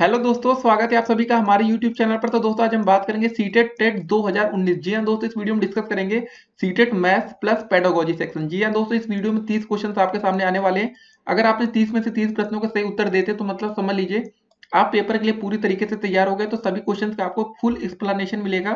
Hello दोस्तों, स्वागत है आप सभी का हमारे यूट्यूब चैनल पर। तो दोस्तों, आज हम बात करेंगे सीटेट टेट 2019 जी हाँ दोस्तों, इस वीडियो में डिस्कस करेंगे CTET maths plus pedagogy section जी हाँ दोस्तों, इस वीडियो में 30 क्वेश्चन आपके सामने आने वाले हैं। अगर आपने 30 में से 30 प्रश्नों का सही उत्तर देते तो मतलब समझ लीजिए आप पेपर के लिए पूरी तरीके से तैयार हो गए तो सभी क्वेश्चन का आपको फुल एक्सप्लेनेशन मिलेगा।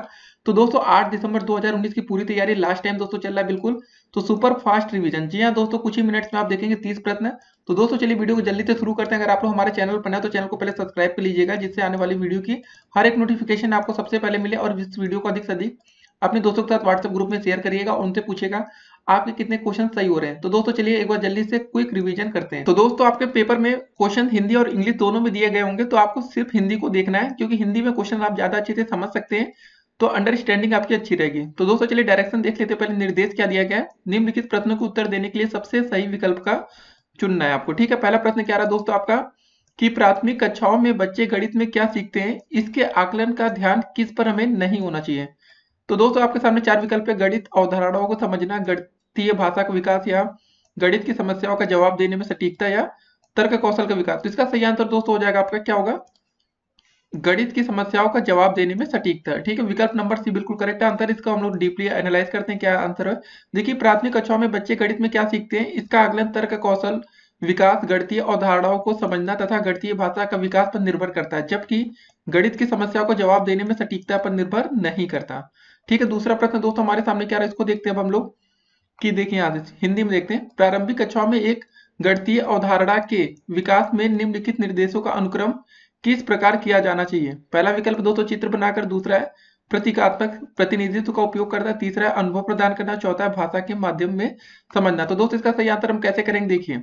तो दोस्तों 8 दिसंबर 2019 की पूरी तैयारी लास्ट टाइम दोस्तों चल रहा है बिल्कुल। तो सुपर फास्ट रिवीजन जी हाँ दोस्तों, कुछ ही मिनट्स में आप देखेंगे 30 प्रश्न। तो दोस्तों, चलिए वीडियो को जल्दी से शुरू करते हैं। अगर आप लोग हमारे चैनल पर नए तो चैनल को पहले सब्सक्राइब कर लीजिएगा, जिससे आने वाली वीडियो की हर एक नोटिफिकेशन आपको सबसे पहले मिले और इस वीडियो को अधिक से अधिक अपने दोस्तों के साथ व्हाट्सएप ग्रुप में शेयर करिएगा, उनसे पूछेगा आपके कितने क्वेश्चन सही हो रहे हैं। तो दोस्तों चलिए एक बार जल्दी से क्विक रिवीजन करते हैं। तो दोस्तों आपके पेपर में क्वेश्चन हिंदी और इंग्लिश दोनों में दिए गए होंगे तो आपको सिर्फ़ हिंदी को देखना है, क्योंकि हिंदी में क्वेश्चन आप ज़्यादा अच्छे से समझ सकते हैं तो अंडरस्टैंडिंग आपकी अच्छी रहेगी। तो दोस्तों चलिए डायरेक्शन देख लेते पहले निर्देश क्या दिया गया है? निम्नलिखित प्रश्नों को उत्तर देने के लिए सबसे सही विकल्प का चुनना है आपको। ठीक है, पहला प्रश्न क्या रहा दोस्तों आपका? कि प्राथमिक कक्षाओं में बच्चे गणित में क्या सीखते हैं? इसके आकलन का ध्यान किस पर हमें नहीं होना चाहिए? तो दोस्तों आपके सामने चार विकल्प है, गणित, अवधारणाओं को समझना गणितीय भाषा का विकास या गणित की समस्याओं का जवाब देने में सटीकता या तर्क कौशल का विकास। तो इसका सही आंसर दोस्तों हो जाएगा आपका, क्या होगा? गणित की समस्याओं का जवाब देने में सटीकता ठीक है? विकल्प नंबर सी, बिल्कुल करेक्ट आंसर इसका हम लोग डीपली एनालाइज करते हैं, क्या आंसर है? देखिए, प्राथमिक कक्षाओं में बच्चे गणित में क्या सीखते हैं? इसका आकलन तर्क कौशल, विकास, गणितीय अवधारणाओं को समझना तथा गणितीय भाषा का विकास पर निर्भर करता है, जबकि गणित की समस्याओं को जवाब देने में सटीकता पर निर्भर नहीं करता। ठीक है, दूसरा प्रश्न दोस्तों हमारे सामने क्या रहा है? इसको देखते हैं अब हम लोग। कि देखिए यहाँ हिंदी में देखते हैं। प्रारंभिक कक्षाओं में एक गणतीय अवधारणा के विकास में निम्नलिखित निर्देशों का अनुक्रम किस प्रकार किया जाना चाहिए? पहला विकल्प दोस्तों चित्र बनाकर, दूसरा है प्रतीकात्मक प्रतिनिधित्व का उपयोग करना, तीसरा है अनुभव प्रदान करना, चौथा है भाषा के माध्यम में समझना। तो दोस्तों, इसका सही आंसर हम कैसे करेंगे? देखिए,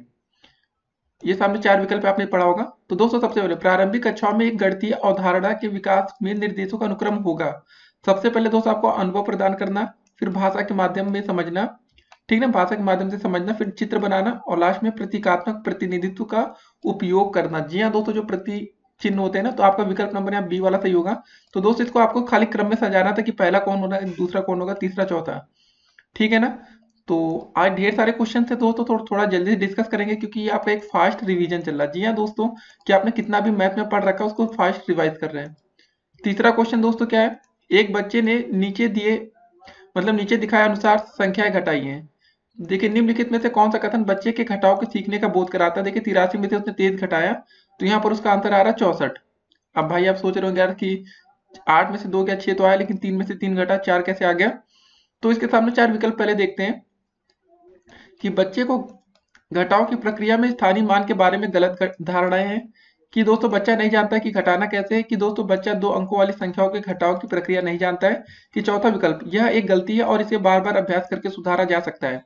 ये सामने चार विकल्प आपने पढ़ा होगा। तो दोस्तों, सबसे पहले प्रारंभिक कक्षाओं में एक गणतीय अवधारणा के विकास में निर्देशों का अनुक्रम होगा। सबसे पहले दोस्तों, आपको अनुभव प्रदान करना, फिर भाषा के माध्यम में समझना ठीक ना? भाषा के माध्यम से समझना, फिर चित्र बनाना और लास्ट में प्रतीकात्मक प्रतिनिधित्व का उपयोग करना। जी हाँ दोस्तों, जो प्रति चिन्ह होते हैं ना तो आपका विकल्प नंबर यहाँ बी वाला सही होगा। तो दोस्तों, इसको आपको खाली क्रम में सजाना था कि पहला कौन होगा दूसरा कौन होगा, तीसरा चौथा। ठीक है ना? तो आज ढेर सारे क्वेश्चन थे दोस्तों थोड़ा थोड़ा जल्दी डिस्कस करेंगे क्योंकि ये आपका एक फास्ट रिवीजन चल रहा है। जी हाँ दोस्तों, कि आपने कितना भी मैथ में पढ़ रखा है, उसको फास्ट रिवाइज कर रहे हैं। तीसरा क्वेश्चन दोस्तों क्या है? एक बच्चे ने नीचे दिए मतलब नीचे दिखाए अनुसार संख्याएँ घटाई हैं। देखिए, निम्नलिखित में से कौन सा कथन बच्चे के घटाव के सीखने का बोध कराता है? देखिए, तिरासी में से उसने तेज घटाया तो यहाँ पर उसका आंसर आ रहा है चौसठ। अब भाई, आप सोच रहे होंगे यार कि आठ में से दो क्या छह तो आया, लेकिन तीन में से तीन घटा, चार कैसे आ गया? तो इसके सामने चार विकल्प पहले देखते हैं कि बच्चे को घटाव की प्रक्रिया में स्थानीय मान के बारे में गलत धारणाएँ हैं कि दोस्तों, बच्चा नहीं जानता कि घटाना कैसे है, कि दोस्तों, बच्चा दो अंकों वाली संख्याओं के घटाव की प्रक्रिया नहीं जानता है, कि चौथा विकल्प। यह एक गलती है और इसे बार बार अभ्यास करके सुधारा जा सकता है।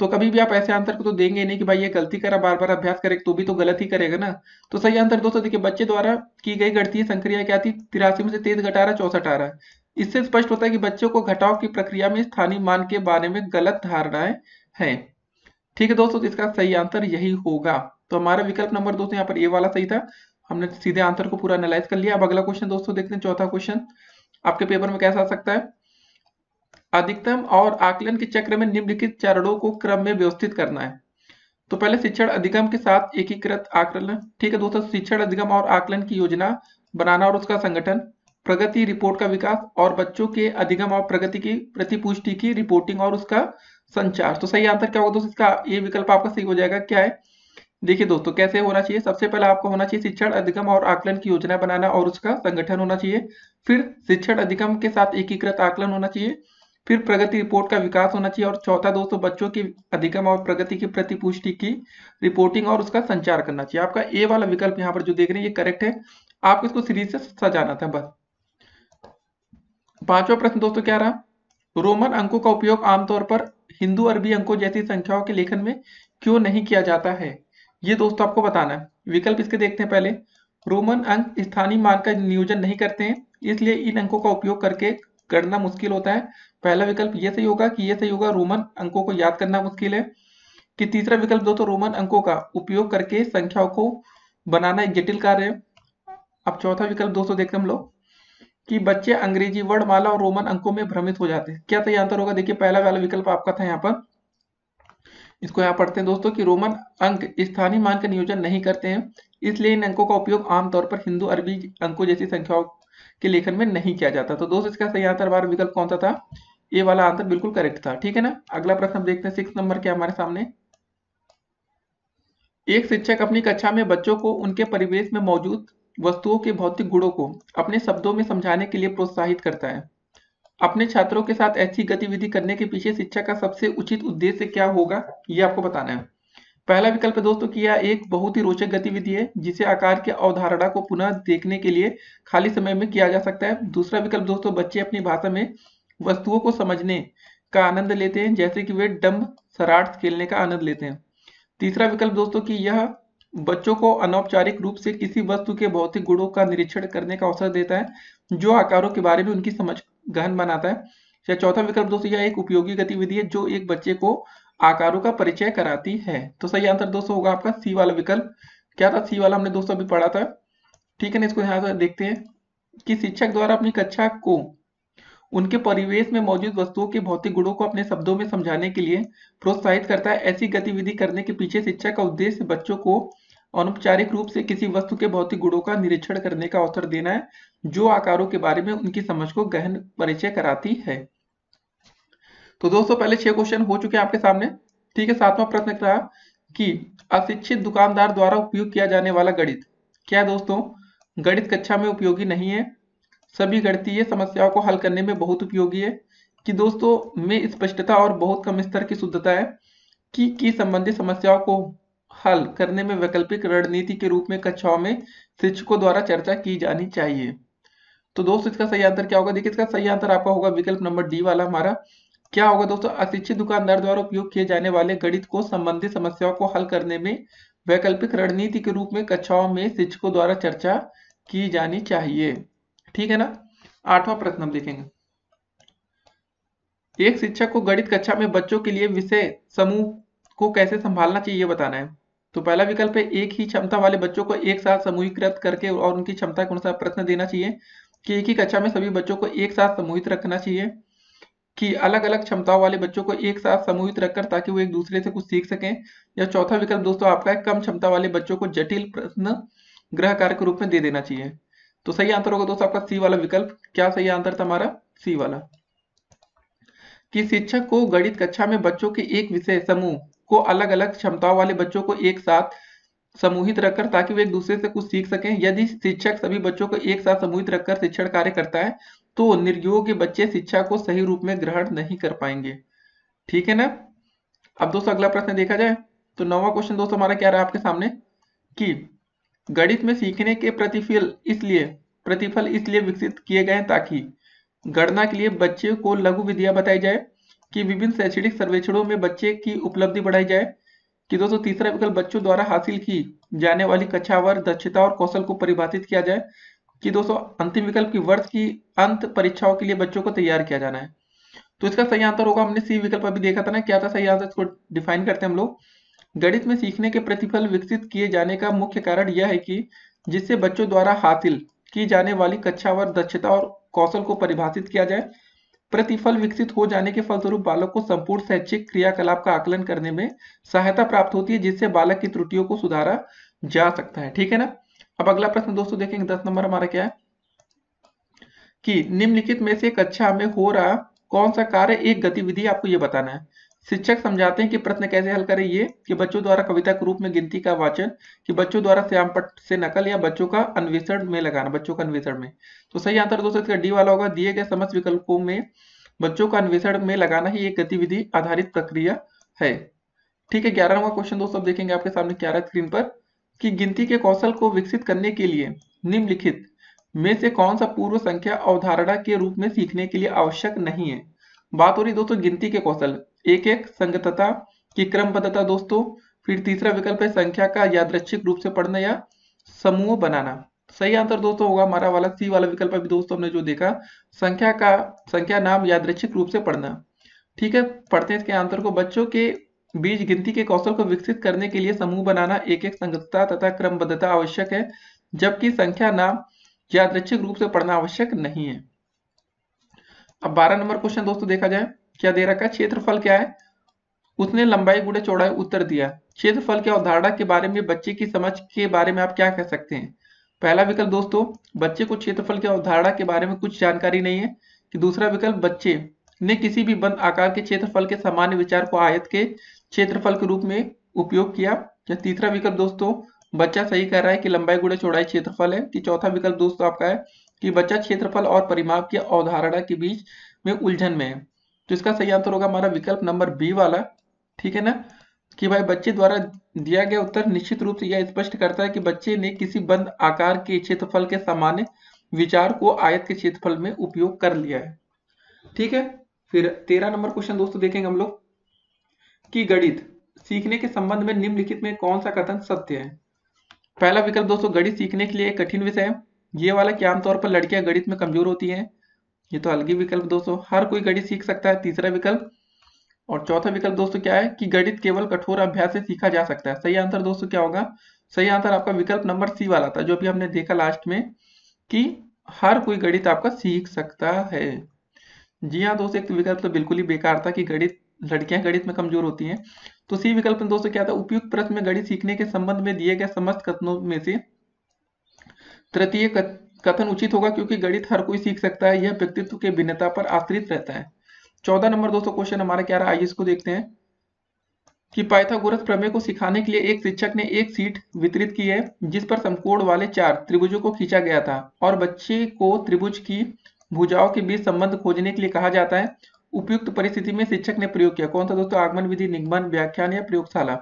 तो कभी भी आप ऐसे आंसर को तो देंगे नहीं कि भाई ये गलती करा बार बार अभ्यास करे तो भी तो गलत ही करेगा ना। तो सही आंसर दोस्तों देखिए, बच्चे द्वारा की गई गणतीय संक्रिया क्या थी? तिरासी में से तेज घटा रहा चौसठ आ रहा है। इससे स्पष्ट होता है कि बच्चों को घटाव की प्रक्रिया में स्थानीय मान के बारे में गलत धारणाएँ हैं। ठीक है दोस्तों तो इसका सही आंसर यही होगा। तो हमारा विकल्प नंबर दोस्तों यहाँ पर ए वाला सही था। हमने सीधे आंसर को पूरा एनालाइज कर लिया। अब अगला क्वेश्चन दोस्तों देखते हैं, चौथा क्वेश्चन आपके पेपर में कैसा आ सकता है? अधिकतम और आकलन के चक्र में निम्नलिखित चरणों को क्रम में व्यवस्थित करना है। तो पहले शिक्षण अधिगम के साथ एकीकृत आकलन। ठीक है दोस्तों, शिक्षण अधिगम और आकलन की योजना बनाना और उसका संगठन, प्रगति रिपोर्ट का विकास और बच्चों के अधिगम और प्रगति की प्रतिपुष्टि की रिपोर्टिंग और उसका संचार। तो सही आंसर क्या होगा दोस्तों? इसका ये विकल्प आपका सही हो जाएगा। क्या है? देखिए दोस्तों, कैसे होना चाहिए? सबसे पहले आपको होना चाहिए शिक्षण अधिगम और आकलन की योजना बनाना और उसका संगठन होना चाहिए। फिर शिक्षण अधिगम के साथ एकीकृत आकलन होना चाहिए। फिर प्रगति रिपोर्ट का विकास होना चाहिए और चौथा दोस्तों बच्चों की अधिगम और प्रगति की प्रतिपुष्टि की रिपोर्टिंग और उसका संचार करना चाहिए। आपका ए वाला विकल्प यहाँ पर जो देख रहे हैं, ये करेक्ट है। आपको इसको सीरीज़ से सजाना था बस। पांचवा प्रश्न दोस्तों क्या रहा? रोमन अंकों का उपयोग आमतौर पर हिंदू अरबी अंकों जैसी संख्याओं के लेखन में क्यों नहीं किया जाता है? ये दोस्तों आपको बताना है। विकल्प इसके देखते हैं पहले। रोमन अंक स्थानीय मान का नियोजन नहीं करते हैं, इसलिए इन अंकों का उपयोग करके गणना मुश्किल होता है। पहला विकल्प ये सही होगा कि ये सही होगा रोमन अंकों को याद करना मुश्किल है। कि तीसरा विकल्प दोस्तों रोमन अंकों का उपयोग करके संख्याओं को बनाना एक जटिल कार्य है। अब चौथा विकल्प दोस्तों देखते हम लोग कि बच्चे अंग्रेज़ी वर्णमाला और रोमन अंकों में भ्रमित हो जाते हैं। क्या सही आंसर होगा? देखिए, पहला वाला विकल्प आपका था यहाँ पर। इसको यहाँ पढ़ते हैं दोस्तों कि रोमन अंक स्थानीय मान का नियोजन नहीं करते हैं, इसलिए इन अंकों का उपयोग आमतौर पर हिंदू, अरबी अंकों जैसी संख्याओं के लेखन में नहीं किया जाता। तो दोस्तों, इसका सही आंसर बार विकल्प कौन सा था? ये वाला आंसर बिल्कुल करेक्ट था, ठीक है ना? अगला प्रश्न देखते हैं सिक्स नंबर क्या हमारे सामने? एक शिक्षक अपनी कक्षा में बच्चों को उनके परिवेश में मौजूद वस्तुओं के भौतिक गुणों को अपने शब्दों में समझाने के लिए प्रोत्साहित करता है। अपने छात्रों के साथ ऐसी गतिविधि करने के पीछे शिक्षा का सबसे उचित उद्देश्य क्या होगा, ये आपको बताना है। पहला विकल्प दोस्तों कि यह एक बहुत ही रोचक गतिविधि है, जिसे आकार की अवधारणा को पुनः देखने के लिए खाली समय में किया जा सकता है। दूसरा विकल्प दोस्तों, बच्चे अपनी भाषा में वस्तुओं को समझने का आनंद लेते हैं, जैसे कि वे डम्ब सराट खेलने का आनंद लेते हैं। तीसरा विकल्प दोस्तों की यह बच्चों को अनौपचारिक रूप से किसी वस्तु के भौतिक गुणों का निरीक्षण करने का अवसर देता है, जो आकारों के बारे में उनकी समझ गहन बनाता है। या चौथा विकल्प दोस्तों, यह एक उपयोगी गतिविधि है, जो एक बच्चे को आकारों का परिचय कराती है। तो सही आंसर दोस्तों होगा आपका सी वाला विकल्प। क्या था सी वाला? हमने दोस्तों अभी पढ़ा था। ठीक है ना? इसको यहाँ से देखते हैं कि शिक्षक द्वारा अपनी कक्षा को उनके परिवेश में मौजूद वस्तुओं के भौतिक गुणों को अपने शब्दों में समझाने के लिए प्रोत्साहित करता है। ऐसी गतिविधि करने के पीछे शिक्षक का उद्देश्य बच्चों को अनौपचारिक रूप से किसी वस्तु के भौतिक गुणों का निरीक्षण करने का अवसर देना है, जो आकारों के बारे में उनकी समझ को गहन परिचय कराती है। तो दोस्तों, पहले छह क्वेश्चन हो चुके हैं आपके सामने। ठीक है, सातवां प्रश्न रहा कि अशिक्षित दुकानदार द्वारा उपयोग किया जाने वाला गणित। क्या दोस्तों, गणित कक्षा में उपयोगी नहीं है? सभी गणितीय समस्याओं को हल करने में बहुत उपयोगी है। कि दोस्तों, में स्पष्टता और बहुत कम स्तर की शुद्धता है कि की संबंधित समस्याओं को हल करने में वैकल्पिक रणनीति के रूप में कक्षाओं में शिक्षकों द्वारा चर्चा की जानी चाहिए। तो दोस्तों, इसका सही आंसर क्या होगा? देखिए, इसका सही आंसर आपका होगा विकल्प नंबर डी वाला हमारा। क्या होगा दोस्तों? अशिक्षित दुकानदार द्वारा उपयोग किए जाने वाले गणित को संबंधित समस्याओं को हल करने में, वैकल्पिक रणनीति के रूप में कक्षाओं में शिक्षकों द्वारा चर्चा की जानी चाहिए। ठीक है ना? आठवां प्रश्न हम देखेंगे। एक शिक्षक को गणित कक्षा में बच्चों के लिए विषय समूह को कैसे संभालना चाहिए बताना है। तो पहला विकल्प है, एक ही क्षमता वाले बच्चों को एक साथ समूहीकृत करके और उनकी क्षमता के अनुसार प्रश्न देना चाहिए कि एक ही कक्षा में सभी बच्चों को एक साथ समूहित रखना चाहिए। कि अलग अलग क्षमताओं वाले बच्चों को एक साथ समूहित रखकर ताकि वो एक दूसरे से कुछ सीख सकें। या चौथा विकल्प दोस्तों आपका है, कम क्षमता वाले बच्चों को जटिल प्रश्न ग्रह कार्य के रूप में दे देना चाहिए। तो सही आंसर होगा दोस्तों आपका सी वाला विकल्प। क्या सही आंसर था हमारा? सी वाला। कि शिक्षक को गणित कक्षा में बच्चों के एक विषय समूह को अलग अलग क्षमताओं वाले बच्चों को एक साथ समूहित रखकर ताकि वे एक दूसरे से कुछ सीख सकें। यदि शिक्षक सभी बच्चों को एक साथ समूहित रखकर शिक्षण कार्य करता है तो निर्योग्य बच्चे शिक्षा को सही रूप में ग्रहण नहीं कर पाएँगे। ठीक है ना? अब दोस्तों, अगला प्रश्न देखा जाए तो नौवा क्वेश्चन दोस्तों हमारा क्या रहा आपके सामने? कि गणित में सीखने के प्रतिफल इसलिए प्रतिफल इसलिए विकसित किए गए ताकि गणना के लिए बच्चे को लघु विधिया बताई जाए, कि विभिन्न शैक्षणिक सर्वेक्षणों में बच्चे की उपलब्धि बढ़ाई जाए, कि दोस्तों तीसरा विकल्प बच्चों द्वारा हासिल की जाने वाली कक्षावर दक्षता और कौशल को परिभाषित किया जाए कि दोस्तों, अंतिम विकल्प की वर्ष की अंत परीक्षाओं के लिए बच्चों को तैयार किया जाना है। तो इसका सही आंसर होगा, हमने सी विकल्प अभी देखा था ना, क्या था सही आंसर इसको डिफाइन करते हैं हम लोग। गणित में सीखने के प्रतिफल विकसित किए जाने का मुख्य कारण यह है कि जिससे बच्चों द्वारा हासिल की जाने वाली कक्षावर दक्षता और कौशल को परिभाषित किया जाए, प्रतिफल विकसित हो जाने के फलस्वरूप बालक को संपूर्ण शैक्षिक क्रियाकलाप का आकलन करने में सहायता प्राप्त होती है, जिससे बालक की त्रुटियों को सुधारा जा सकता है। ठीक है ना? अब अगला प्रश्न दोस्तों देखेंगे, दस नंबर हमारा क्या है? कि निम्नलिखित में से कक्षा में हो रहा कौन सा कार्य एक गतिविधि आपको ये बताना है। शिक्षक समझाते हैं कि प्रश्न कैसे हल करें ये, कि बच्चों द्वारा कविता के रूप में गिनती का वाचन, कि बच्चों द्वारा श्यामपट से नकल या बच्चों का अन्वेषण में लगाना, बच्चों का अन्वेषण में। तो सही आंसर दोस्तों इसका डी वाला होगा, दिए गए समस्त विकल्पों में बच्चों का अन्वेषण में लगाना ही एक गतिविधि आधारित प्रक्रिया है। ठीक है, ग्यारह नंबर क्वेश्चन दोस्तों देखेंगे आपके सामने क्या रहा स्क्रीन पर। कि गिनती के कौशल को विकसित करने के लिए निम्नलिखित, में से कौन सा पूर्व संख्या अवधारणा के रूप में सीखने के लिए आवश्यक नहीं है? बात हो रही दोस्तों गिनती के कौशल। एक एक संगतता की क्रमबद्धता दोस्तों, फिर तीसरा विकल्प है संख्या का यादृच्छिक रूप से पढ़ना या समूह बनाना। सही आंसर दोस्तों होगा हमारा वाला, सी वाला विकल्प अभी दोस्तों हमने जो देखा, संख्या का, संख्या नाम यादृच्छिक रूप से पढ़ना। ठीक है, पढ़ते हैं इसके आंसर को। बच्चों के बीच गिनती के कौशल को विकसित करने के लिए समूह बनाना एक एक संगतता तथा क्रमबद्धता आवश्यक है, जबकि संख्या नाम यादृच्छिक रूप से पढ़ना आवश्यक नहीं है। अब बारह नंबर क्वेश्चन दोस्तों देखा जाए, क्या दे रखा है क्षेत्रफल क्या है? उसने लंबाई गुड़े चौड़ाई उत्तर दिया। क्षेत्रफल की अवधारणा के बारे में, बच्चे की समझ के बारे में आप क्या कह सकते हैं? पहला विकल्प दोस्तों, बच्चे को क्षेत्रफल की अवधारणा के बारे में कुछ जानकारी नहीं है कि दूसरा विकल्प बच्चे ने किसी भी बंद आकार के क्षेत्रफल के सामान्य विचार को आयत के क्षेत्रफल के रूप में उपयोग किया। या तीसरा विकल्प दोस्तों, बच्चा सही कह रहा है कि लंबाई गुड़े चौड़ाई क्षेत्रफल है। कि चौथा विकल्प दोस्तों आपका है कि बच्चा क्षेत्रफल और परिमाप की अवधारणा के बीच में उलझन में है। तो इसका सही आंसर होगा हमारा विकल्प नंबर बी वाला, ठीक है ना? कि भाई बच्चे द्वारा दिया गया उत्तर निश्चित रूप से यह स्पष्ट करता है कि बच्चे ने किसी बंद आकार के क्षेत्रफल के सामान्य विचार को आयत के क्षेत्रफल में उपयोग कर लिया है। ठीक है? फिर तेरह नंबर क्वेश्चन दोस्तों देखेंगे हम लोग, कि गणित, सीखने के संबंध में निम्नलिखित में कौन सा कथन सत्य है? पहला विकल्प दोस्तों, गणित सीखने के लिए एक कठिन विषय है। ये वाला कि आमतौर पर लड़कियाँ गणित में कमज़ोर होती हैं। ये तो अलग विकल्प दोस्तों, हर कोई गणित सीख सकता है, तीसरा विकल्प। और चौथा विकल्प दोस्तों क्या है? कि गणित केवल कठोर अभ्यास से सीखा जा सकता है। सही आंसर दोस्तों क्या होगा? सही आंसर आपका विकल्प नंबर सी वाला था, जो भी हमने देखा लास्ट में, कि हर कोई गणित आपका सीख सकता है। जी हाँ दोस्तों, एक विकल्प तो बिल्कुल ही बेकार था कि गणित, लड़कियाँ गणित में कमज़ोर होती हैं। तो सी विकल्प में दोस्तों क्या था, उपयुक्त प्रश्न में गणित सीखने के संबंध में दिए गए समस्त कथनों में से तृतीय कथन उचित होगा क्योंकि गणित हर कोई सीख सकता है, यह व्यक्तित्व के भिन्नता पर आश्रित रहता है। चौदह नंबर दोस्तों, क्वेश्चन हमारा क्या रहा, आइए इसको देखते हैं। कि पाइथागोरस प्रमेय को सिखाने के लिए एक शिक्षक ने एक सीट वितरित की है, जिस पर समकोण वाले चार त्रिभुजों को खींचा गया था, और बच्चे को त्रिभुज की भुजाओं के बीच संबंध खोजने के लिए कहा जाता है। उपयुक्त परिस्थिति में शिक्षक ने प्रयोग किया। कौन सा दोस्तों? आगमन विधि, निगमन, व्याख्यान या प्रयोगशाला?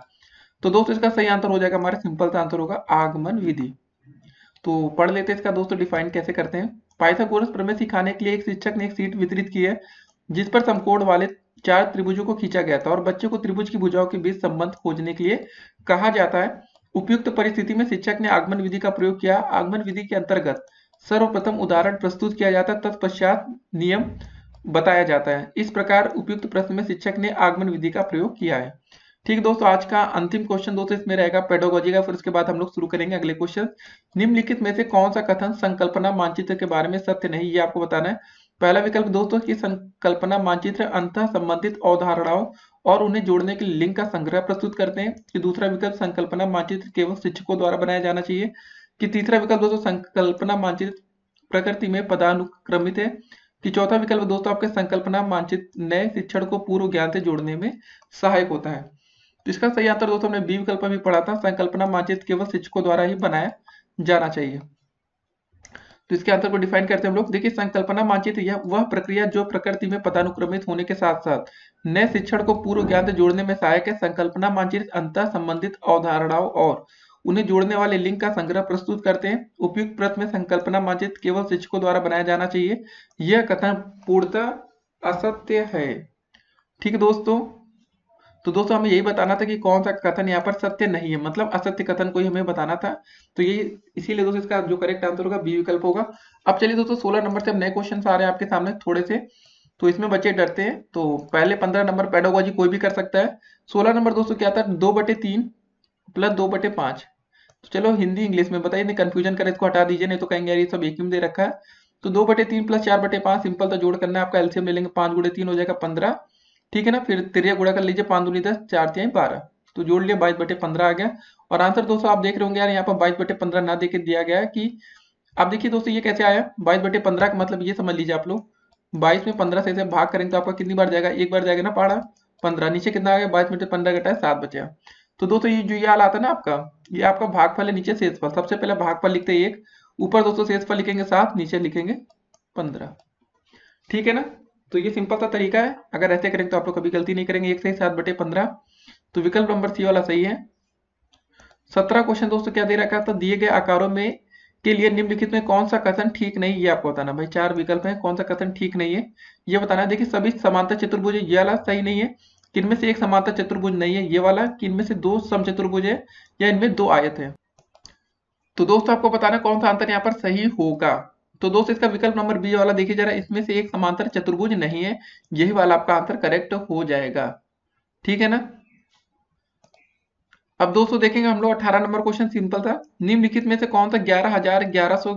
तो दोस्तों, इसका सही आंसर हो जाएगा, हमारा सिंपल सा आंसर होगा, आगमन विधि। तो पढ़ लेते हैं इसका दोस्तों, डिफाइन कैसे करते हैं। पाइथागोरस प्रमेय सिखाने के लिए एक शिक्षक ने एक सीट वितरित की है, जिस पर समकोण वाले चार त्रिभुजों को खींचा गया था और बच्चे को त्रिभुज की भुजाओं के बीच संबंध खोजने के लिए कहा जाता है। उपयुक्त परिस्थिति में शिक्षक ने आगमन विधि का प्रयोग किया। आगमन विधि के अंतर्गत सर्वप्रथम उदाहरण प्रस्तुत किया जाता है, तत्पश्चात नियम बताया जाता है। इस प्रकार उपयुक्त प्रश्न में शिक्षक ने आगमन विधि का प्रयोग किया है। ठीक दोस्तों, आज का अंतिम क्वेश्चन दोस्तों इसमें रहेगा पेडोगोजी का, फिर उसके बाद हम लोग शुरू करेंगे अगले क्वेश्चन निम्नलिखित में से कौन सा कथन संकल्पना मानचित्र के बारे में सत्य नहीं, ये आपको बताना है। पहला विकल्प दोस्तों की संकल्पना मानचित्र अंत संबंधित अवधारणाओं और उन्हें जोड़ने के लिंक का संग्रह प्रस्तुत करते हैं। दूसरा विकल्प संकल्पना मानचित्र केवल शिक्षकों द्वारा बनाया जाना चाहिए। कि तीसरा विकल्प दोस्तों संकल्पना मानचित्र प्रकृति में पदानुक्रमित है कि चौथा विकल्प दोस्तों आपके संकल्पना मानचित्र नए शिक्षण को पूर्व ज्ञान से जोड़ने में सहायक होता है। तो इसका सही आंसर दोस्तों हमने बी विकल्प भी पढ़ा था, संकल्पना मानचित्र केवल शिक्षकों द्वारा ही बनाया जाना चाहिए। तो इसके आंसर को डिफाइन करते हैं हम लोग। देखिए, संकल्पना मानचित्र यह, वह प्रक्रिया जो प्रकृति में पदानुक्रमित होने के साथ साथ नए शिक्षण को पूर्व ज्ञान से जोड़ने में सहायक है। संकल्पना मानचित्र अंतर संबंधित अवधारणाओं और उन्हें जोड़ने वाले लिंक का संग्रह प्रस्तुत करते हैं। उपयुक्त प्रश्न में संकल्पना मानचित्र केवल शिक्षकों द्वारा बनाया जाना चाहिए। यह कथन पूर्णतः असत्य है। ठीक है दोस्तों? तो दोस्तों, हमें यही बताना था कि कौन सा कथन यहाँ पर सत्य नहीं है। मतलब असत्य कथन को ही हमें बताना था। तो ये इसीलिए दोस्तों इसका जो करेक्ट आंसर होगा बी विकल्प होगा। अब चलिए दोस्तों, सोलह नंबर से अब नए क्वेश्चन आ रहे हैं आपके सामने थोड़े से। तो इसमें बच्चे डरते हैं। तो पहले पंद्रह नंबर पेडोगोजी कोई भी कर सकता है। सोलह नंबर दोस्तों क्या था? दो बटे तीन प्लस दो बटे पाँच। चलो हिंदी, इंग्लिश में बताइए, नहीं कंफ्यूजन करे, इसको हटा दीजिए, नहीं तो कहेंगे, यार, ये सब एक ही में दे रखा है। तो दो बटे तीन प्लस चार बटे पाँच सिंपल तो जोड़ करना है, आपका एल्सियम ले लेंगे, पाँच गुड़े तीन हो जाएगा पंद्रह। ठीक है ना, फिर तिरिया गुड़ा कर लीजिए, पाँच दूनी दस, चार तिहाई बारह। तो जोड़ लिया, बाईस बटे पंद्रह आ गया। और आंसर दोस्तों, आप देख रहे होंगे, यार, यहाँ पर बाईस बटे पंद्रह ना देके दिया गया है कि, आप देखिए दोस्तों, ये कैसे आया? बाईस बटे पंद्रह का मतलब ये समझ लीजिए आप लोग। बाईस में पंद्रह से भाग करेंगे तो आपका कितनी बार जाएगा? एक बार जाएगा ना पहाड़ा पंद्रह, नीचे कितना आ गया? बाईस बटे पंद्रह घटा सात बचे। तो दोस्तों, ये जो ये हाल आता है ना आपका, ये आपका भागफल है नीचे शेषफल। सबसे पहले भागफल लिखते हैं एक, ऊपर दोस्तों शेषफल लिखेंगे सात, नीचे लिखेंगे पंद्रह। ठीक है ना? तो ये सिंपल सा तरीका है। अगर ऐसे करेंगे तो आप लोग कभी गलती नहीं करेंगे। एक से सात बटे पंद्रह। तो विकल्प नंबर सी वाला सही है। सत्रह क्वेश्चन दोस्तों क्या दे रखा था दिए गए आकारों में के लिए निम्नलिखित में कौन सा कथन ठीक नहीं ये आपको बताना भाई, चार विकल्प है। कौन सा कथन ठीक नहीं है? ये बताना देखिए, सभी समांतर चतुर्भुज ये वाला सही नहीं है। किनमें से एक समांतर चतुर्भुज नहीं है, ये वाला, किनमें से दो सम चतुर्भुज है, या इनमें दो आयत है। तो दोस्तों, आपको बताना कौन सा अंतर यहाँ पर सही होगा। तो दोस्त, इसका विकल्प नंबर बी वाला देखिए जरा, इसमें से एक समांतर चतुर्भुज नहीं है, यही वाला आपका आंसर करेक्ट हो जाएगा। ठीक है ना? अब दोस्तों, देखेंगे हम लोग अठारह नंबर क्वेश्चन, सिंपल था। निम्नलिखित में से कौन सा ग्यारह हज़ार ग्यारह सौ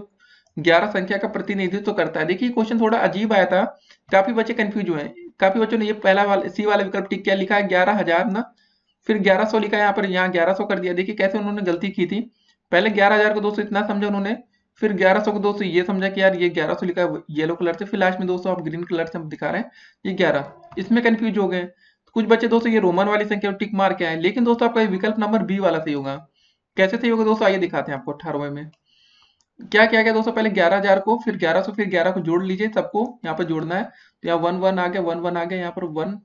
ग्यारह संख्या का प्रतिनिधित्व करता है? देखिए क्वेश्चन थोड़ा अजीब आया था, काफ़ी बच्चे कंफ्यूज हुए काफ़ी बच्चों ने ये पहला वाला सी वाला विकल्प टिक किया, लिखा है ग्यारह हज़ार, ना? फिर ग्यारह सौ लिखा है, यहाँ पर यहाँ ग्यारह सौ कर दिया। देखिए कैसे उन्होंने गलती की थी। पहले ग्यारह हज़ार को दोस्तों इतना समझा उन्होंने, फिर ग्यारह सौ को दोस्तों ये समझा कि यार ये ग्यारह सौ लिखा है येलो कलर से। फिर लास्ट में दोस्तों आप ग्रीन कलर से दिखा रहे हैं, ये ग्यारह। इसमें कंफ्यूज हो गए। कुछ बच्चे दोस्तों ये रोमन वाली संख्या टिक मार के आए लेकिन दोस्तों आपका विकल्प नंबर बी वाला सही होगा। कैसे सही होगा दोस्तों? आइए दिखाते हैं आपको अठारहवें में। क्या क्या गया दोस्तों पहले ग्यारह हज़ार को फिर ग्यारह सौ फिर ग्यारह को जोड़ लीजिए सबको यहाँ पर जोड़ना है। तो यहाँ वन वन आ गया वन वन आ गया यहाँ पर वन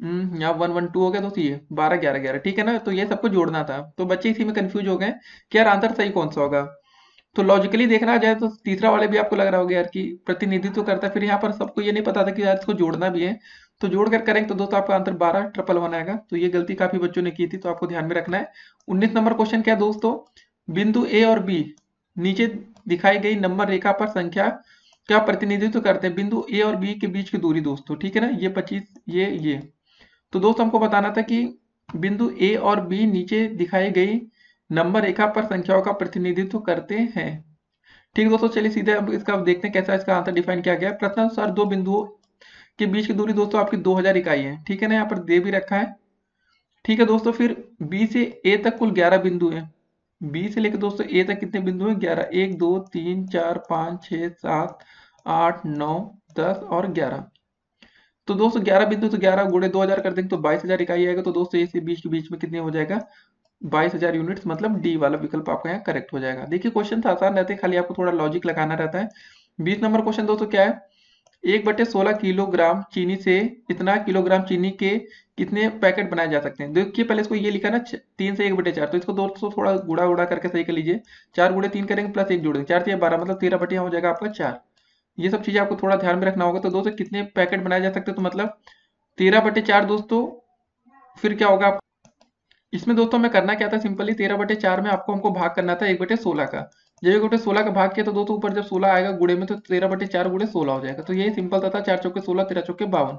हम्म, यहाँ वन वन टू हो गया दोस्तों ये बारह ग्यारह ग्यारह ठीक है ना? तो ये सबको जोड़ना था। तो बच्चे इसी में कंफ्यूज हो गए कि यार आंसर सही कौन सा होगा? तो लॉजिकली देखना जाए तो तीसरा वाले भी आपको लग रहा होगा यार कि प्रतिनिधित्व करता है। फिर यहाँ पर सबको ये नहीं पता था कि यार इसको जोड़ना भी है। तो जोड़ कर करेंगे तो दोस्तों आपका आंसर बारह ट्रिपल वन आएगा। तो ये गलती काफ़ी बच्चों ने की थी तो आपको ध्यान में रखना है। उन्नीस नंबर क्वेश्चन क्या है दोस्तों? बिंदु ए और बी नीचे दिखाई गई नंबर रेखा पर संख्या क्या प्रतिनिधित्व करते हैं। बिंदु ए और बी के बीच की दूरी दोस्तों, ठीक है ना? ये पच्चीस, ये ये। तो दोस्तों हमको बताना था कि बिंदु ए और बी नीचे दिखाई गई नंबर रेखा पर संख्याओं का प्रतिनिधित्व करते हैं। ठीक दोस्तों, चलिए सीधे अब इसका देखते हैं कैसा इसका आंसर डिफाइन किया गया। प्रश्नानुसार दो बिंदुओं के बीच की दूरी दोस्तों आपकी 2000 इकाई है, ठीक है ना? यहाँ पर दे भी रखा है। ठीक है दोस्तों, फिर बी से ए तक कुल 11 बिंदु है। बी से लेकर दोस्तों ए तक कितने बिंदु हैं? ग्यारह। एक, दो, तीन, चार, पाँच छः सात, आठ, नौ, दस और ग्यारह। तो दोस्तों ग्यारह बिंदु तो ग्यारह गुड़े दो हज़ार कर देंगे तो बाईस हज़ार इकाई आएगा तो दोस्तों ए से बीस के बीच में कितने हो जाएगा? बाईस हज़ार यूनिट्स मतलब डी वाला विकल्प आपका यहाँ करेक्ट हो जाएगा। देखिए क्वेश्चन तो आसान रहते हैं, खाली आपको थोड़ा लॉजिक लगाना रहता है। बीस नंबर क्वेश्चन दोस्तों क्या है? एक बटे सोलह किलोग्राम चीनी से, इतना किलोग्राम चीनी के कितने पैकेट बनाए जा सकते हैं? देखिए, पहले इसको ये लिखा ना तीन से एक बटे चार। तो इसको दोस्तों थोड़ा गुड़ा उड़ा करके सही कर लीजिए। चार गुड़े तीन करेंगे, प्लस एक जोड़ेंगे। चार से बारह मतलब तेरह बटे हो जाएगा आपका चार। ये सब चीज़ें आपको थोड़ा ध्यान में रखना होगा। तो दोस्तों, कितने पैकेट बनाए जा सकते हैं? तो मतलब तेरह बटे चार दोस्तों, फिर क्या होगा इसमें दोस्तों में करना क्या था? सिंपली तेरह बटे चार में आपको हमको भाग करना था एक बटे सोलह का। जब एक बटे सोलह का भाग किया तो दोस्तों ऊपर जब सोलह आएगा गुड़े में तो तेरह बटे चार गुड़े सोलह हो जाएगा। तो यही सिंपल था चार चौके सोलह, तेरह चौके बावन।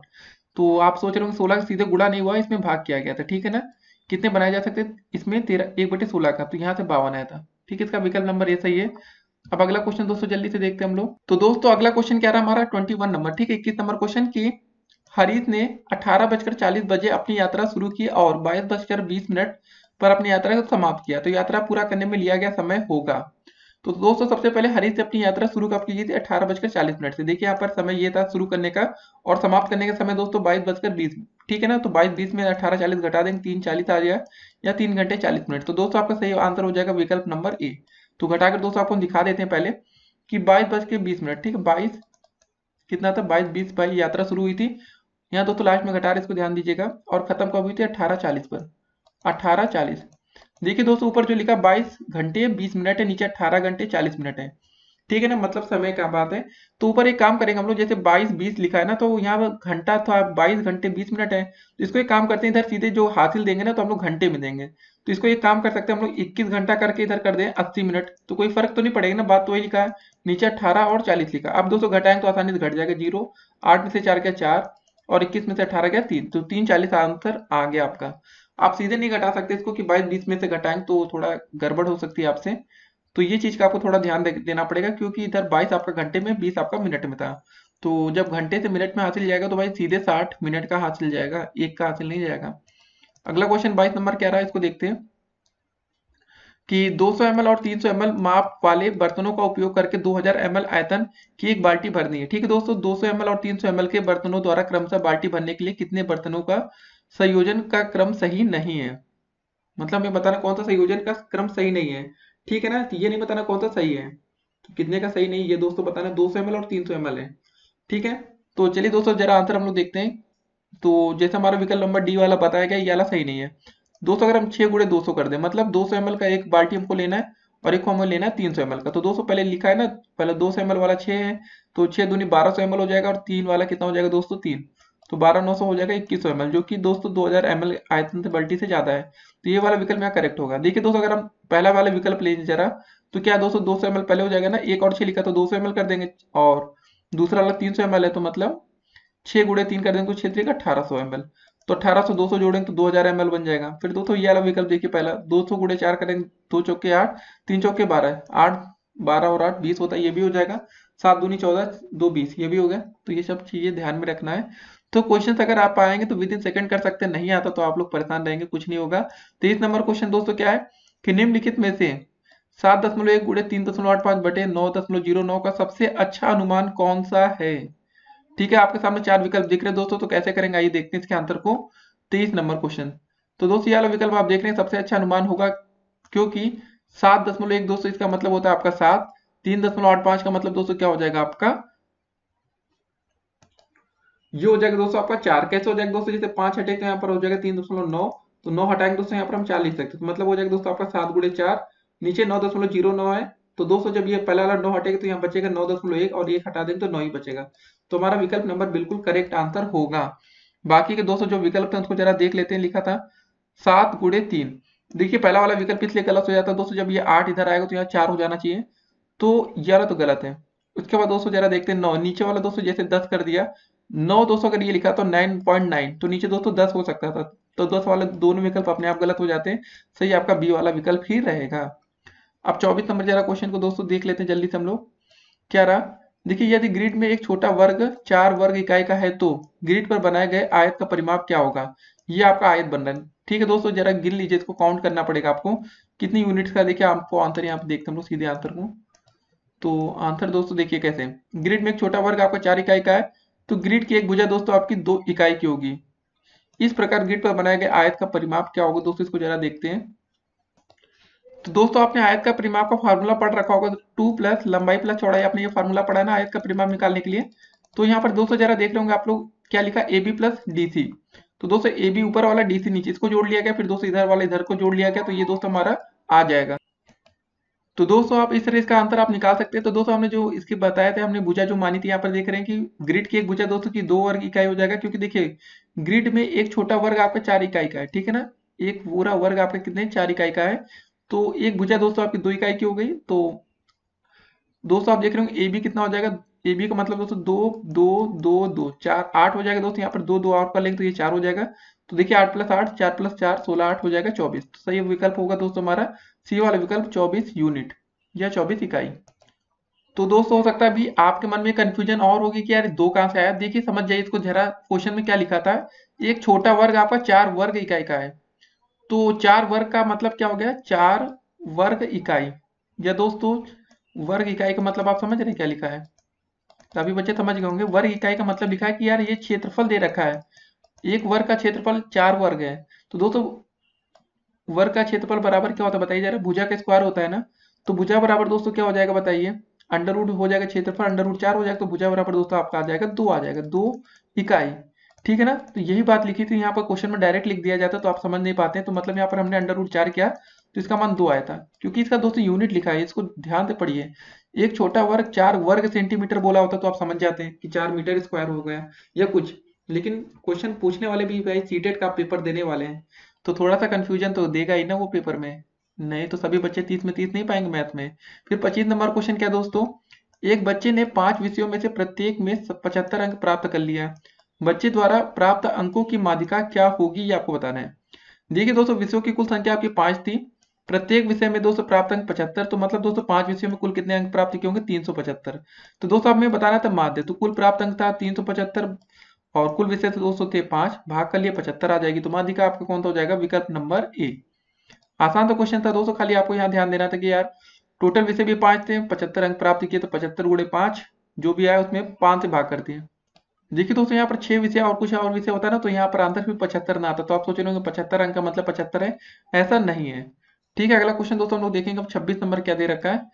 तो आप सोच रहे हो सोलह सीधे गुड़ा नहीं हुआ, इसमें भाग किया गया था, ठीक है ना? कितने बनाए जा सकते? इसमें तेरह, एक बटे सोलह का तो यहाँ से बावन आया था, ठीक है? इसका विकल्प नंबर ये सही है। अब अगला क्वेश्चन दोस्तों, जल्दी से देखते हैं हम लोग। तो दोस्तों, अगला क्वेश्चन क्या रहा हमारा? ट्वेंटी वन नंबर ठीक है? इक्कीस नंबर क्वेश्चन की हरीत ने अठारह बजकर चालीस बजे अपनी यात्रा शुरू की और बाईस बजकर बीस मिनट पर अपनी यात्रा को समाप्त किया। तो यात्रा पूरा करने में लिया गया समय होगा। तो दोस्तों, सबसे पहले हरीश से अपनी यात्रा शुरू कब की गई थी? अठारह बजकर चालीस मिनट से। देखिए, यहाँ पर समय ये था शुरू करने का और समाप्त करने का समय दोस्तों बाईस बजकर बीस ठीक है ना? तो बाईस बीस में अठारह चालीस घटा देंगे, तीन चालीस आ जाए या तीन घंटे चालीस मिनट। तो दोस्तों, आपका सही आंसर हो जाएगा विकल्प नंबर ए। तो घटाकर दोस्तों, आपको दिखा देते हैं पहले कि बाईस बज के बीस मिनट। ठीक है? बाईस कितना था? बाईस बीस बाई यात्रा शुरू हुई थी। यहाँ दोस्तों, लास्ट में घटा रहे इसको ध्यान दीजिएगा। और खत्म कब हुई थी? अठारह चालीस पर। अठारह चालीस। देखिए दोस्तों, ऊपर जो लिखा 22 घंटे 20 मिनट है, नीचे 18 घंटे 40 मिनट है। ठीक है ना? मतलब समय का बात है। तो ऊपर एक काम करेंगे हम लोग, जैसे 22 20 लिखा है ना तो यहाँ घंटा था 22 घंटे 20 मिनट है। तो इसको एक काम करते हैं, इधर सीधे जो हासिल देंगे ना तो हम लोग घंटे में देंगे। तो इसको एक काम कर सकते हैं, हम लोग इक्कीस घंटा करके इधर कर दें, अस्सी मिनट। तो कोई फ़र्क तो नहीं पड़ेगा ना, बात तो वही लिखा है। नीचे अठारह और चालीस लिखा। अब दोस्तों घटाएँगे तो आसानी से घट जाएगा ज़ीरो। आठ में से चार क्या चार? और इक्कीस में से अठारह क्या तीन? तो तीन चालीस आंसर आ गया आपका। आप सीधे नहीं घटा सकते इसको कि बाईस बीस में से घटाएँ तो थोड़ा गड़बड़ हो सकती है आपसे। तो ये चीज़ का आपको थोड़ा ध्यान देना पड़ेगा क्योंकि इधर बाईस आपका घंटे में, बीस आपका मिनट में था। तो जब घंटे से मिनट में हासिल जाएगा तो भाई सीधे साठ मिनट का हासिल जाएगा, एक का हासिल नहीं जाएगा। अगला क्वेश्चन बाईस नंबर क्या रहा है इसको देखते हैं। कि 200 ml और 300 ml माप वाले बर्तनों का उपयोग करके 2000 ml आयतन की एक बाल्टी भरनी है। ठीक है दोस्तों 200 ml और 300 ml के बर्तनों द्वारा क्रमशः बाल्टी भरने के लिए कितने बर्तनों का संयोजन का क्रम सही नहीं है। मतलब मैं बताना कौन सा संयोजन का क्रम सही नहीं है? ठीक है ना? ये नहीं बताना कौन सा सही है। तो कितने का सही नहीं? ये दोस्तों बताना दो सौ और तीन सौ है। ठीक है? तो चलिए दोस्तों, जरा आंसर हम लोग देखते हैं। तो जैसे हमारा विकल्प नंबर डी वाला बताया गया, ये वाला सही नहीं है। दोस्तों, अगर हम छह गुड़े दो सौ कर दें मतलब दो सौ एम का एक बाल्टी हमको लेना है और एक हमें लेना है तीन सौ का। तो दोस्तों, पहले लिखा है ना, पहले दो सौ एम वाला छह है तो छह दूनी बारह सौ एम हो जाएगा और तीन वाला कितना हो जाएगा दोस्तों? तीन। तो बारह नौ सौ हो जाएगा इक्कीस सौ जो कि दोस्तों दो हज़ार एम आयतन से बल्टी से ज़्यादा है। तो ये वाला विकल्प यहाँ करेक्ट होगा। देखिए दोस्तों, अगर हम पहला वाला विकल्प ले जरा तो क्या दोस्तों दो सौ पहले हो जाएगा ना? एक और छह लिखा तो दो सौ कर देंगे। और दूसरा वाला तीन सौ है तो मतलब छह गुड़े तीन कर देंगे तो छह तरीका अठारह सौ तो अठारह सौ दो सौ जोड़ेंगे तो दो हज़ार एम बन जाएगा। फिर दोस्तों ये वाला विकल्प देखिए पहला, दो सौ गुड़े चार करेंगे, दो चौके आठ, तीन चौके बारह, आठ बारह और आठ, बीस होता है, ये भी हो जाएगा। सात दूनी चौदह, दो बीस, ये भी हो गया। तो ये सब चीज़ें ध्यान में रखना है। तो क्वेश्चन अगर आप आएँगे तो विद इन सेकंड कर सकते नहीं आता तो आप लोग परेशान रहेंगे, कुछ नहीं होगा। तेईस नंबर क्वेश्चन दोस्तों क्या है? कि निम्नलिखित में से सात दशमलव एक गुड़े तीन दशमलव आठ पाँच बटे नौ दशमलव ज़ीरो नौ का सबसे अच्छा अनुमान कौन सा है? ठीक है, आपके सामने चार विकल्प दिख रहे दोस्तों तो कैसे करेंगे? आइए देखते हैं इसके आंसर को। तेईस नंबर क्वेश्चन तो दोस्तों, ये विकल्प आप देख रहे हैं, सबसे अच्छा अनुमान होगा, क्योंकि सात दशमलव एक दोस्तों, इसका मतलब होता है आपका सात। तीन दशमलव आठ पाँच का मतलब दोस्तों, क्या हो जाएगा आपका? ये हो जाएगा दोस्तों आपका चार। कैसे हो जाएगा दोस्तों? जैसे पाँच हटे तो यहाँ पर हो जाएगा तीन दशमलव नौ। तो नौ हटाएँगे दोस्तों, यहाँ पर हम चार लिख सकते हैं। तो मतलब हो जाएगा दोस्तों आपका सात गुड़े चार। नीचे नौ दशमलव ज़ीरो नौ है। तो दोस्तों जब ये पहला वाला नौ हटेगा तो यहाँ बचेगा नौ दशमलव एक और एक हटा देंगे तो नौ ही बचेगा। तो हमारा विकल्प नंबर बिल्कुल करेक्ट आंसर होगा। बाकी के दोस्तों जो विकल्प है उसको जरा देख लेते हैं, लिखा था। सात गुड़े तीन। देखिए, पहला वाला विकल्प इसलिए गलत हो जाता है दोस्तों? जब ये आठ इधर आएगा तो यहाँ चार हो जाना चाहिए। तो ग्यारह तो गलत है। उसके बाद दोस्तों जरा देखते हैं नौ। नीचे वाला दोस्तों जैसे दस कर दिया। नौ दोस्तों अगर ये लिखा तो नाइन पॉइंट नाइन तो नीचे दोस्तों दस हो सकता था। तो दस वाले दोनों विकल्प अपने आप गलत हो जाते हैं, सही आपका बी वाला विकल्प ही रहेगा। अब चौबीस नंबर जरा क्वेश्चन को दोस्तों देख लेते हैं जल्दी से हम लोग। क्या रहा? देखिए, यदि ग्रिड में एक छोटा वर्ग, चार वर्ग इकाई का है तो ग्रिड पर बनाए गए आयत का परिमाप क्या होगा? ये आपका आयत बन रहा है। ठीक है दोस्तों, जरा गिन लीजिए, इसको काउंट करना पड़ेगा आपको। कितनी यूनिट्स का, देखिए, आपको आंसर यहाँ पे देखते हम लोग, सीधे आंसर को। तो आंसर दोस्तों देखिए कैसे ग्रिड में एक छोटा वर्ग आपका चार इकाई का है तो ग्रिड की एक भुजा दोस्तों आपकी दो इकाई की होगी। इस प्रकार ग्रिड पर बनाए गए आयत का परिमाप क्या होगा दोस्तों, इसको जरा देखते हैं। तो दोस्तों, आपने आयत का परिमाप का फार्मूला पढ़ रखा होगा टू प्लस लंबाई प्लस चौड़ाई, आपने ये फार्मूला पढ़ा ना आयत का परिमाप निकालने के लिए। तो यहाँ पर दोस्तों जरा देख रहे होंगे आप लोग, क्या लिखा A B plus D C तो दोस्तों ए बी ऊपर वाला डी सी नीचे, इसको जोड़ लिया गया, फिर दोस्तों इधर वाला इधर को जोड़ लिया गया तो ये दोस्तों हमारा आ जाएगा। तो दोस्तों आप इस तरह इसका आंसर आप निकाल सकते हैं। तो दोस्तों हमने जो इसके बताया था, हमने भुजा जो मानी थी, यहाँ पर देख रहे हैं कि ग्रिड की एक भुजा दोस्तों की दो वर्ग इकाई हो जाएगा, क्योंकि देखिए ग्रिड में एक छोटा वर्ग आपका चार इकाई का है, ठीक है ना? एक पूरा वर्ग आपका कितने चार इकाई का है। तो एक भुजा दोस्तों आपकी दो इकाई की हो गई। तो दोस्तों आप देख रहे हो ए बी कितना हो जाएगा? ए बी का मतलब दोस्तों दो दो दो दो, चार, आठ हो जाएगा दोस्तों। यहाँ पर दो दो और कर लेंगे तो ये चार हो जाएगा। तो देखिए आठ प्लस आठ, चार प्लस चार, सोलह आठ हो जाएगा, चौबीस। तो सही विकल्प होगा दोस्तों हमारा सी वाला विकल्प चौबीस यूनिट या चौबीस इकाई। तो दोस्तों, हो सकता है अभी आपके मन में कंफ्यूजन और होगी कि यार दो कहाँ से आया? देखिए, समझ जाइए इसको जरा। क्वेश्चन में क्या लिखा था? एक छोटा वर्ग आपका चार वर्ग इकाई का है। तो चार वर्ग का मतलब क्या हो गया? चार वर्ग इकाई। या दोस्तों, वर्ग इकाई का मतलब आप समझ रहे क्या लिखा है? अभी बच्चे समझ गए होंगे। वर्ग इकाई का मतलब लिखा है कि यार ये क्षेत्रफल दे रखा है। एक वर्ग का क्षेत्रफल चार वर्ग है। तो दोस्तों वर्ग का क्षेत्रफल बराबर क्या होता है बताइए जरा? भुजा का स्क्वायर होता है ना? तो भुजा बराबर दोस्तों क्या हो जाएगा बताइए? अंडर रूट हो जाएगा क्षेत्रफल अंडर रूट चार हो जाएगा तो भुजा बराबर दोस्तों आपका आ जाएगा दो, आ जाएगा दो इकाई। ठीक है ना? तो यही बात लिखी थी, यहाँ पर क्वेश्चन में डायरेक्ट लिख दिया जाता तो आप समझ नहीं पाते तो मतलब यहाँ पर हमने अंडर रूट चार किया तो इसका मान दो आया था। क्योंकि इसका दोस्तों यूनिट लिखा है, इसको ध्यान से पढ़िए। एक छोटा वर्ग, चार वर्ग सेंटीमीटर बोला होता तो आप समझ जाते हैं कि चार मीटर स्क्वायर हो गया या कुछ। लेकिन क्वेश्चन पूछने वाले भी भाई सीटेट का पेपर देने वाले हैं। तो थोड़ा सा कंफ्यूजन तो देगा ही ना वो पेपर में। नहीं तो सभी बच्चे तीस में तीस नहीं पाएँगे मैथ में। फिर पच्चीस नंबर क्वेश्चन क्या दोस्तों? एक बच्चे ने पाँच विषयों में से प्रत्येक में पचहत्तर अंक प्राप्त कर लिया। बच्चे द्वारा प्राप्त अंकों की माध्यिका क्या होगी ये आपको बताना है। देखिए दोस्तों, विषयों की कुल संख्या आपकी पाँच थी। प्रत्येक विषय में दोस्तों प्राप्त अंक पचहत्तर तो मतलब दोस्तों पाँच विषयों में कुल कितने अंक प्राप्त किए होंगे? तीन सौ पचहत्तर। तो दोस्तों हमें बताना था माध्य। तो कुल प्राप्त अंक था तीन सौ पचहत्तर और कुल विषय तो दोस्तों थे पाँच, भाग कर लिए पचहत्तर आ जाएगी। तो माध्यिका आपका कौन सा हो जाएगा? विकल्प नंबर ए। आसान तो क्वेश्चन था दोस्तों खाली आपको यहाँ ध्यान देना था कि यार टोटल विषय भी पाँच थे, पचहत्तर अंक प्राप्त किए तो पचहत्तर गुड़े पाँच, जो भी आया उसमें पाँच से भाग कर दिए देखिए दोस्तों, यहाँ पर छह विषय और कुछ और विषय होता है ना तो यहाँ पर आंसर भी पचहत्तर ना आता। तो आप सोच रहे होंगे, पचहत्तर अंक का मतलब पचहत्तर है? ऐसा नहीं है। ठीक है, अगला क्वेश्चन दोस्तों हम लोग देखेंगे, अब छब्बीस नंबर क्या दे रखा है?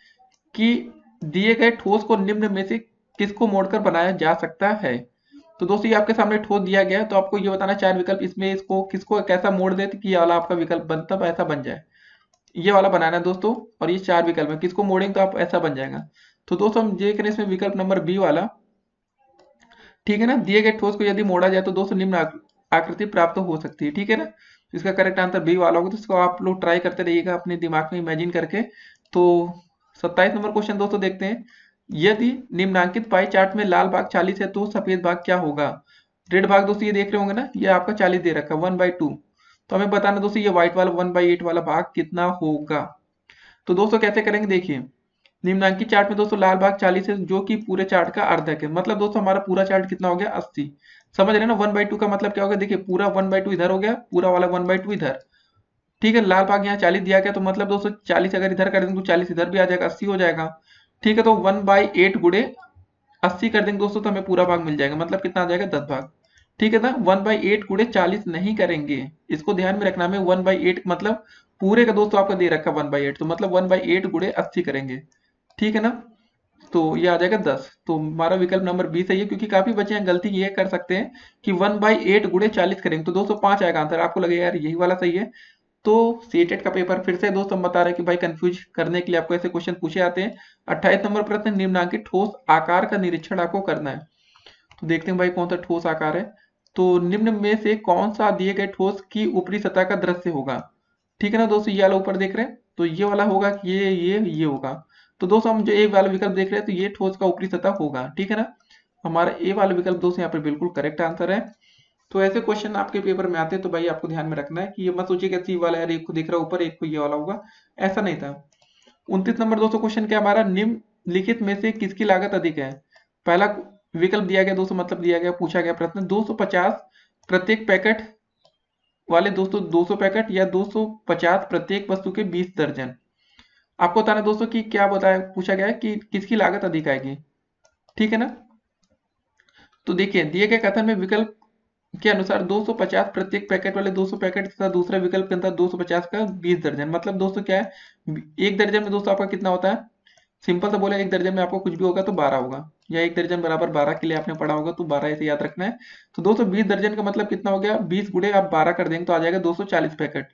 कि दिए गए ठोस को निम्न में से किसको मोड़कर बनाया जा सकता है? तो दोस्तों, ये आपके सामने ठोस दिया गया है तो आपको ये बताना चार विकल्प इसमें इसको किसको कैसा मोड़ दे कि ये वाला आपका विकल्प बन, तब ऐसा बन जाए। ये वाला बनाना है दोस्तों, और ये चार विकल्प है। किसको मोड़ेंगे तो आप ऐसा बन जाएगा। तो दोस्तों, हम देख रहे इसमें विकल्प नंबर बी वाला। ठीक है ना? दिए गए ठोस को यदि मोड़ा जाए तो दोस्तों, निम्न आकृति प्राप्त हो सकती है। ठीक है ना? इसका करेक्ट आंसर बी वाला होगा। तो इसको आप लोग ट्राई करते रहिएगा अपने दिमाग में, इमेजिन करके। तो सत्ताईस नंबर क्वेश्चन दोस्तों, देखते हैं। यदि निम्नांकित पाई चार्ट में लाल भाग चालीस है तो सफ़ेद भाग क्या होगा? रेड भाग दोस्तों, ये देख रहे होंगे ना, ये आपका चालीस दे रखा है वन बाई टू तो हमें बताना दोस्तों, ये व्हाइट वाला वन बाई एट वाला भाग कितना होगा? तो दोस्तों, कैसे करेंगे? देखिए, निम्नांकित चार्ट में दोस्तों, लाल भाग चालीस है, जो कि पूरे चार्ट का अर्धक है। मतलब दोस्तों, हमारा पूरा चार्ट कितना हो गया? अस्सी. समझ रहे ना वन बाई का मतलब क्या होगा देखिए, पूरा वन बाई टू इधर हो गया, पूरा वाला वन बाई टू इधर. ठीक है, लाल भाग यहाँ चालीस दिया गया तो मतलब दोस्तों, चालीस अगर इधर कर देंगे तो चालीस इधर भी आ जाएगा, अस्सी हो जाएगा। ठीक है तो वन बाई एट गुड़े अस्सी कर देंगे दोस्तों तो हमें पूरा भाग मिल जाएगा। मतलब कितना आ जाएगा? दस भाग। ठीक है ना? वन बाई एट गुड़े चालीस नहीं करेंगे। इसको ध्यान में रखना हमें वन बाई एट मतलब पूरे का दोस्तों आपका दे रखा वन बाई एट तो मतलब वन बाई एट गुड़े अस्सी करेंगे। ठीक है ना? तो ये आ जाएगा दस। तो हमारा विकल्प नंबर बी सही है क्योंकि काफ़ी बच्चे हैं गलती ये कर सकते हैं कि वन बाई एट गुड़े चालीस करेंगे। तो दोस्तों पाँच आएगा आंसर। आपको लगेगा, यार यही वाला सही है। तो सीटेट का पेपर फिर से दोस्तों बता रहे हैं कि भाई कंफ्यूज करने के लिए आपको ऐसे क्वेश्चन पूछे आते हैं। अट्ठाईस नंबर प्रश्न, निम्नांकित ठोस आकार का निरीक्षण आपको करना है। तो देखते हैं भाई कौन सा ठोस आकार है। तो निम्न में से कौन सा दिए गए ठोस की ऊपरी सतह का दृश्य होगा? ठीक है ना दोस्तों? ये वाला ऊपर देख रहे हैं। तो ये वाला होगा कि ये ये ये होगा। तो दोस्तों हम जो ए वाला विकल्प देख रहे हैं तो ये ठोस का ऊपरी सतह होगा। ठीक है ना? हमारा ए वाला विकल्प दोस्तों यहाँ पर बिल्कुल करेक्ट आंसर है। तो ऐसे क्वेश्चन आपके पेपर में आते हैं तो भाई आपको ध्यान में रखना है कि ये मत सोचिए कि सी वाला यार एक को दिख रहा ऊपर, एक को ये वाला होगा। ऐसा नहीं था। उनतीस नंबर दोस्तों क्वेश्चन क्या हमारा? निम्नलिखित में से किसकी लागत अधिक है? पहला विकल्प दिया गया दोस्तों मतलब दिया गया, पूछा गया प्रश्न। 250 प्रत्येक पैकेट वाले दोस्तों 200 पैकेट या 250 प्रत्येक वस्तु के 20 दर्जन। आपको बताना दोस्तों कि क्या बताया, पूछा गया कि किसकी लागत अधिक आएगी। ठीक है ना? तो देखिए, दिए गए कथन में विकल्प के अनुसार 250 प्रत्येक पैकेट वाले 200 पैकेट तथा दूसरा विकल्प के अंदर 250 का 20 दर्जन। मतलब दोस्तों क्या है? एक दर्जन में दोस्तों आपका कितना होता है? सिंपल से बोले, एक दर्जन में आपको कुछ भी होगा तो 12 होगा। या एक दर्जन बराबर 12 के लिए आपने पढ़ा होगा तो 12 ऐसे याद रखना है। तो दोस्तों बीस दर्जन का मतलब कितना हो गया? बीस गुड़े आप बारह कर देंगे तो आ जाएगा दो सौ चालीस पैकेट।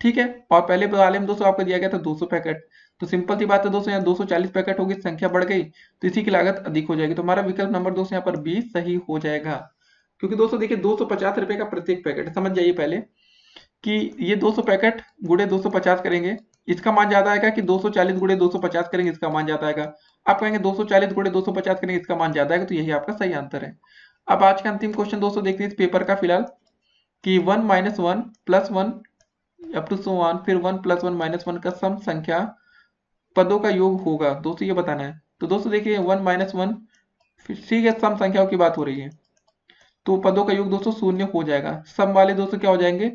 ठीक है? और पहले वाले में दोस्तों आपको दिया गया था दो सौ पैकेट। तो सिंपल सी बात है दोस्तों, यहाँ 240 पैकेट होगी, संख्या बढ़ गई तो इसी की लागत अधिक हो जाएगी। तो हमारा विकल्प नंबर दोस्तों यहाँ पर बीस सही हो जाएगा। क्योंकि दोस्तों देखिए, दो सौ पचास रुपए का प्रत्येक पैकेट, समझ जाइए पहले कि ये 200 पैकेट गुड़े 250 करेंगे। इसका मान ज़्यादा आएगा कि 240 गुड़े 250 करेंगे, इसका मान ज़्यादा आएगा। आप कहेंगे 240 गुड़े 250 करेंगे, इसका मान ज़्यादा आएगा तो यही आपका सही आंसर है। अब आज का अंतिम क्वेश्चन दोस्तों, देखते हैं इस पेपर का फ़िलहाल कि one minus one plus one up सो वन फिर one plus one minus one का सम संख्या पदों का योग होगा। दोस्तों, ये बताना है। तो दोस्तों, देखिए, वन माइनस वन, फिर ठीक है, सम संख्याओं की बात हो रही है। तो पदों का योग दोस्तों शून्य हो जाएगा। सम वाले दोस्तों क्या हो जाएँगे?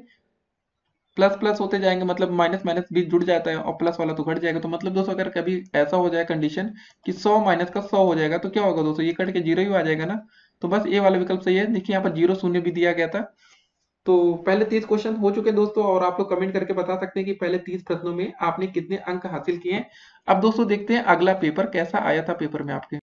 प्लस प्लस होते जाएँगे मतलब माइनस माइनस भी जुड़ जाता है और प्लस वाला तो घट जाएगा। तो मतलब दोस्तों, अगर कभी ऐसा हो जाए कंडीशन कि 100 माइनस का 100 हो जाएगा तो क्या होगा दोस्तों? ये कट के ज़ीरो ही आ जाएगा ना? तो बस ए वाला विकल्प सही है। देखिए, यहाँ पर ज़ीरो शून्य भी दिया गया था। तो पहले तीस क्वेश्चन हो चुके दोस्तों और आप लोग कमेंट करके बता सकते हैं कि पहले तीस प्रश्नों में आपने कितने अंक हासिल किए अब दोस्तों देखते हैं अगला पेपर कैसा आया था पेपर में आपके।